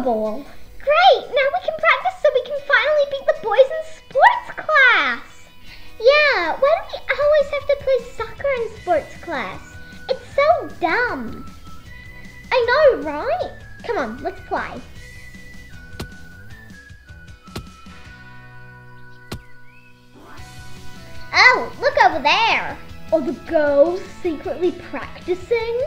Ball. Great, now we can practice so we can finally beat the boys in sports class. Yeah, why do we always have to play soccer in sports class? It's so dumb. I know, right? Come on, let's play. Oh, look over there. Are the girls secretly practicing?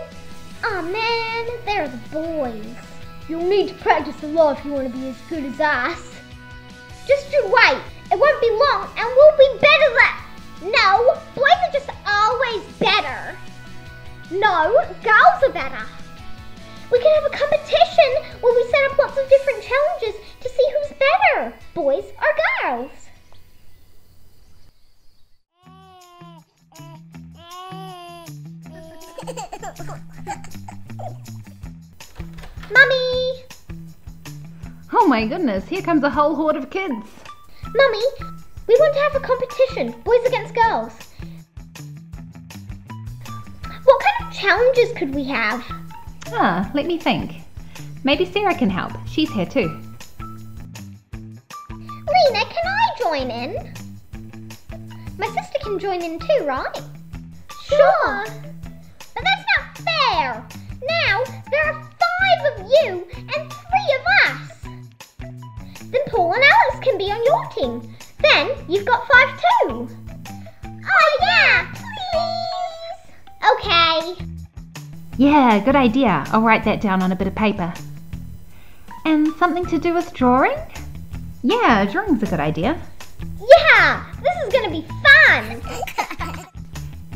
Oh man, they're the boys. You'll need to practice a lot if you want to be as good as us. Just you wait. It won't be long and we'll be better than... No, boys are just always better. No, girls are better. We can have a competition where we set up lots of different challenges to see who's better, boys or girls. Mummy! Oh my goodness, here comes a whole horde of kids. Mummy, we want to have a competition, boys against girls. What kind of challenges could we have? Ah, let me think. Maybe Sarah can help. She's here too. Lena, can I join in? My sister can join in too, right? Sure. But that's not fair. Now there are five of you and three of us. Then Paul and Alice can be on your team. Then you've got five too. Oh yeah, please. Okay. Yeah, good idea. I'll write that down on a bit of paper. And something to do with drawing? Yeah, drawing's a good idea. Yeah, this is gonna be fun.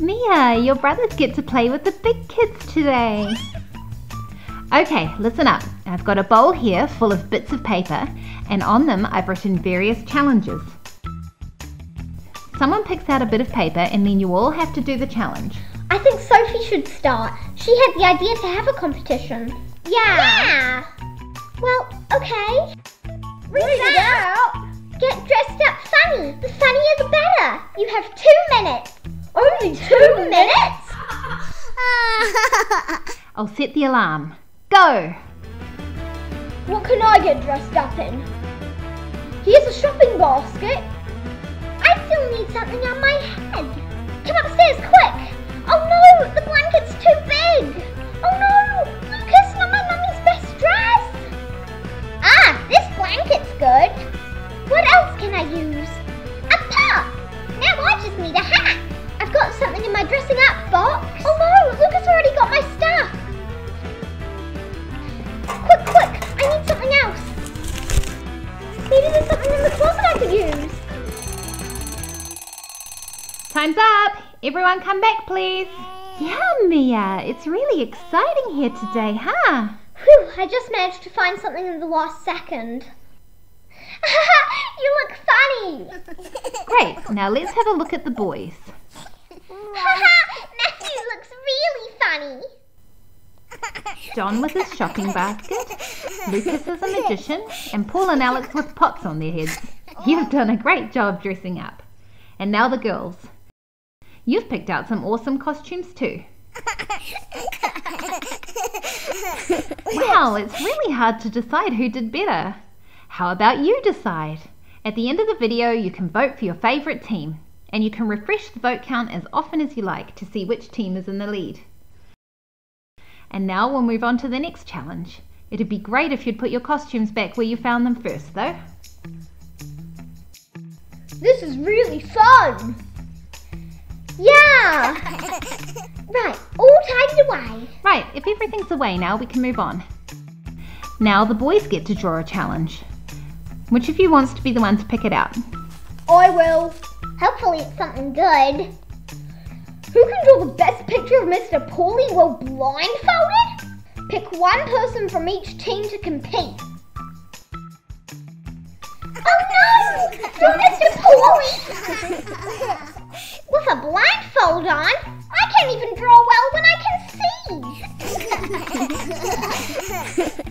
Mia, your brothers get to play with the big kids today. Okay, listen up. I've got a bowl here full of bits of paper, and on them I've written various challenges. Someone picks out a bit of paper, and then you all have to do the challenge. I think Sophie should start. She had the idea to have a competition. Yeah. Yeah. Well, okay. Read out. Get dressed up funny. The funnier the better. You have two minutes. Only two minutes? I'll set the alarm. Go! What can I get dressed up in? Here's a shopping basket. I still need something on my head. Come upstairs, quick! Oh no, the blanket's too big! Oh no, Lucas, not my mummy's best dress! Ah, this blanket's good. What else can I use? A pot! Now I just need a hat. I've got something in my dressing up box. Time's up! Everyone come back, please. Yeah, Mia, it's really exciting here today, huh? Whew, I just managed to find something in the last second. you look funny. Great, now let's have a look at the boys. Matthew looks really funny. John with his shopping basket, Lucas is a magician, and Paul and Alex with pots on their heads. You've done a great job dressing up. And now the girls. You've picked out some awesome costumes too. Wow, it's really hard to decide who did better. How about you decide? At the end of the video, you can vote for your favourite team, and you can refresh the vote count as often as you like to see which team is in the lead. And now we'll move on to the next challenge. It'd be great if you'd put your costumes back where you found them first, though. This is really fun. Yeah. right, all tidied away. Right, if everything's away now, we can move on. Now the boys get to draw a challenge. Which of you wants to be the one to pick it out? I will. Hopefully it's something good. Who can draw the best picture of Mr. Paulie while blindfolded? Pick one person from each team to compete. Oh no! Draw Mr. Paulie! With a blindfold on, I can't even draw well when I can see.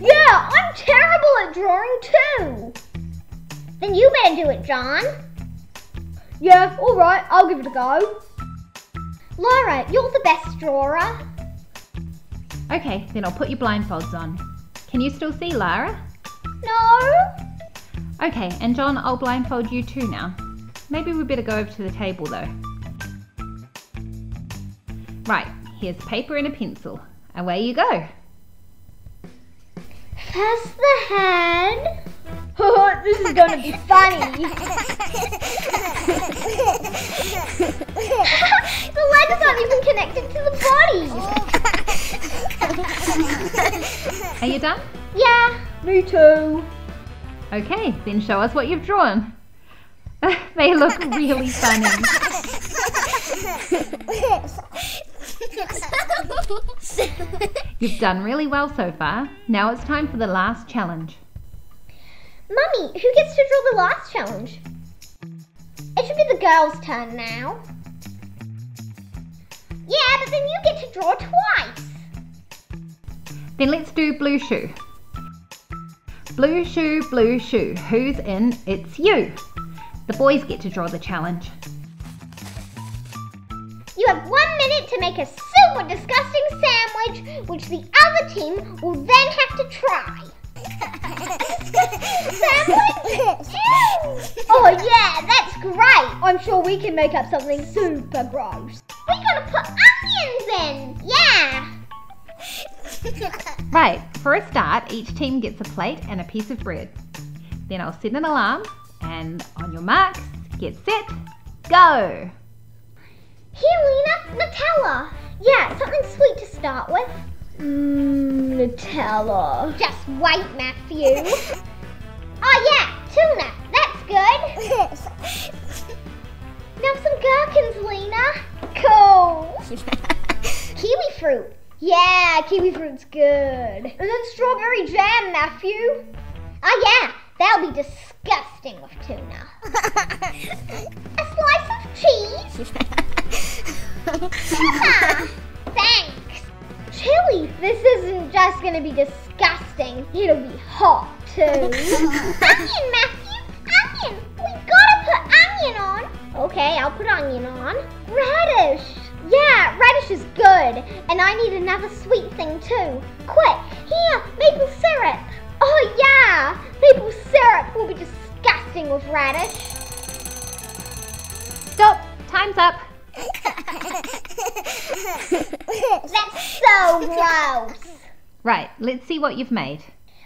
yeah, I'm terrible at drawing too. Then you better do it, John. Yeah, alright, I'll give it a go. Laura, you're the best drawer. Okay, then I'll put your blindfolds on. Can you still see Lara? No. Okay, and John, I'll blindfold you too now. Maybe we better go over to the table though. Right, here's paper and a pencil. Away you go. First the head. Oh, this is gonna be funny. the legs aren't even connected to the body. Are you done? Yeah, me too. Okay, then show us what you've drawn. they look really funny. You've done really well so far. Now it's time for the last challenge. Mummy, who gets to draw the last challenge? It should be the girl's turn now. Yeah, but then you get to draw twice. Then let's do blue shoe. Blue shoe, blue shoe. Who's in? It's you. The boys get to draw the challenge. You have one minute to make a super disgusting sandwich, which the other team will then have to try. sandwich? Oh yeah, that's great. I'm sure we can make up something super gross. We gotta put onions in. Yeah. Right, for a start, each team gets a plate and a piece of bread. Then I'll set an alarm, and on your marks, get set, go! Here, Lena, Nutella. Yeah, something sweet to start with. Mmm, Nutella. Just wait, Matthew. oh yeah, tuna. That's good. now some gherkins, Lena. Cool. Kiwi fruit. Yeah, kiwi fruit's good. And then strawberry jam, Matthew. Oh yeah, that'll be disgusting with tuna. A slice of cheese. Yeah, thanks. Chili, this isn't just gonna be disgusting. It'll be hot too. onion, Matthew, onion. We gotta put onion on. Okay, I'll put onion on. Radish. Yeah, radish is good. And I need another sweet thing too. Quick, here, maple syrup. Oh yeah, maple syrup will be disgusting with radish. Stop! Time's up! That's so gross. Right, let's see what you've made.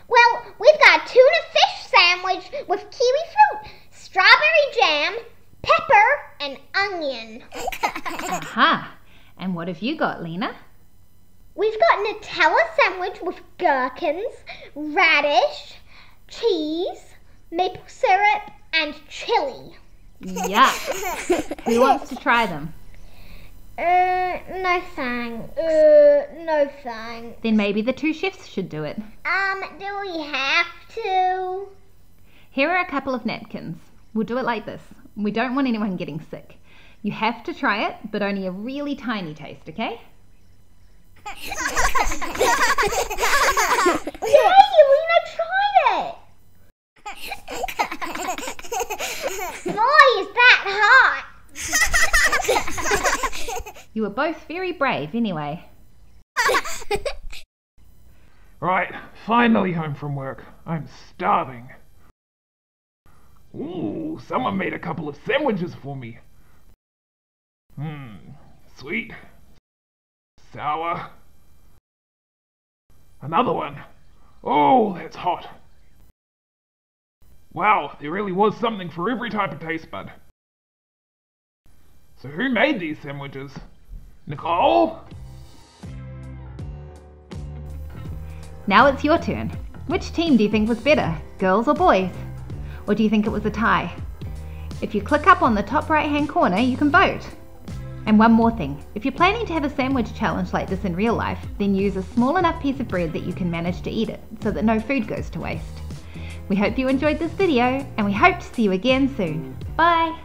Well, we've got a tuna fish sandwich with kiwi fruit, strawberry jam, pepper, and onion. Aha! And what have you got, Lena? We've got Nutella sandwich with gherkins, radish, cheese, maple syrup, and chili. Yuck! Who wants to try them? Uh, no thanks. Uh, no thanks. Then maybe the two chefs should do it. Um, do we have to? Here are a couple of napkins. We'll do it like this. We don't want anyone getting sick. You have to try it, but only a really tiny taste, okay? Yay, Lena tried it! Boy, is that hot! You were both very brave anyway. Right, finally home from work. I'm starving. Ooh, someone made a couple of sandwiches for me. Hmm, sweet, sour. Another one. Oh, that's hot. Wow, there really was something for every type of taste bud. So who made these sandwiches? Nicole? Now it's your turn. Which team do you think was better, girls or boys? Or do you think it was a tie? If you click up on the top right hand corner, you can vote. And one more thing if you're planning to have a sandwich challenge like this in real life, then use a small enough piece of bread that you can manage to eat it so that no food goes to waste. We hope you enjoyed this video and we hope to see you again soon. Bye!